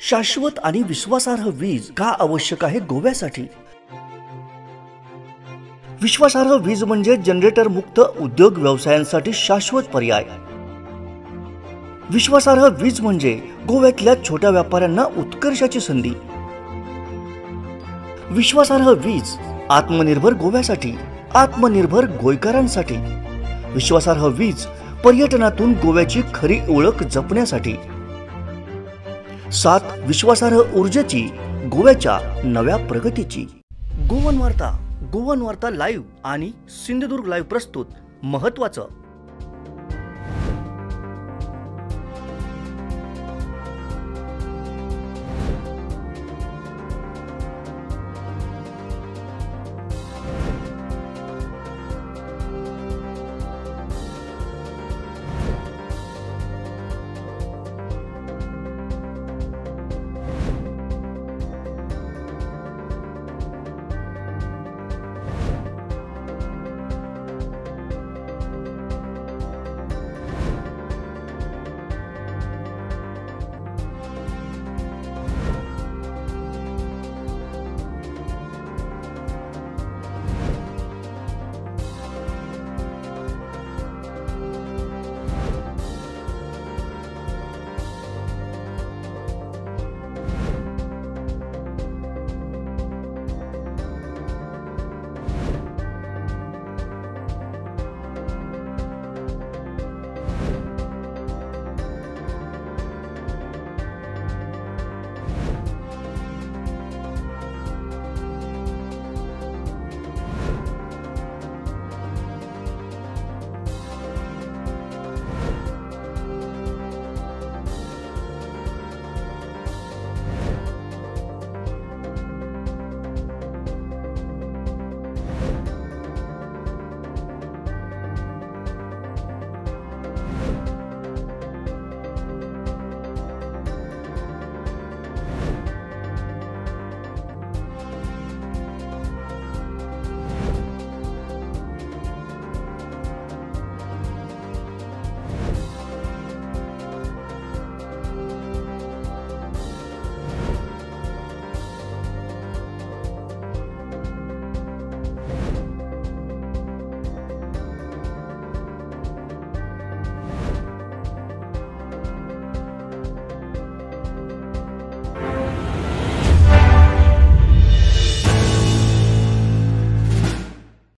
शाश्वत आणि विश्वासार्ह वीज का आवश्यक आहे गोव्यासाठी? विश्वासार्ह वीज म्हणजे जनरेटर मुक्त उद्योग व्यवसायांसाठी शाश्वत पर्याय. विश्वासार्ह वीज म्हणजे गोव्यातल्या छोट्या व्यापाऱ्यांना उत्कर्षाची संधी. विश्वासार्ह वीज आत्मनिर्भर गोव्यासाठी आत्मनिर्भर गोयकारांसाठी. विश्वासार्ह वीज पर्यटनातून गोव्याची खरी ओळख जपण्यासाठी. सात विश्वासार्ह ऊर्जेची गोव्याच्या नव्या प्रगतीची. गोवन वार्ता गोवन वार्ता लाईव्ह आणि सिंधुदुर्ग लाईव्ह प्रस्तुत महत्वाचं